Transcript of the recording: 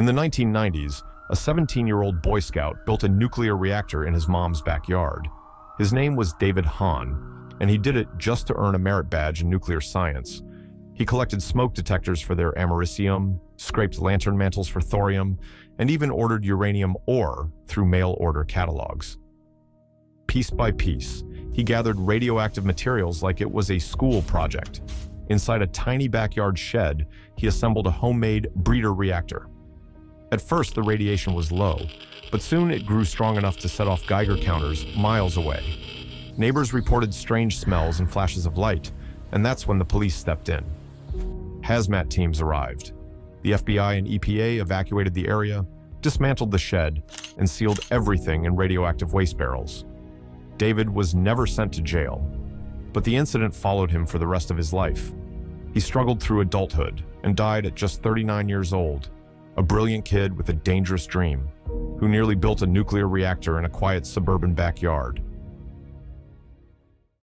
In the 1990s, a 17-year-old Boy Scout built a nuclear reactor in his mom's backyard. His name was David Hahn, and he did it just to earn a merit badge in nuclear science. He collected smoke detectors for their americium, scraped lantern mantles for thorium, and even ordered uranium ore through mail order catalogs. Piece by piece, he gathered radioactive materials like it was a school project. Inside a tiny backyard shed, he assembled a homemade breeder reactor. At first, the radiation was low, but soon it grew strong enough to set off Geiger counters miles away. Neighbors reported strange smells and flashes of light, and that's when the police stepped in. Hazmat teams arrived. The FBI and EPA evacuated the area, dismantled the shed, and sealed everything in radioactive waste barrels. David was never sent to jail, but the incident followed him for the rest of his life. He struggled through adulthood and died at just 39 years old, a brilliant kid with a dangerous dream, who nearly built a nuclear reactor in a quiet suburban backyard.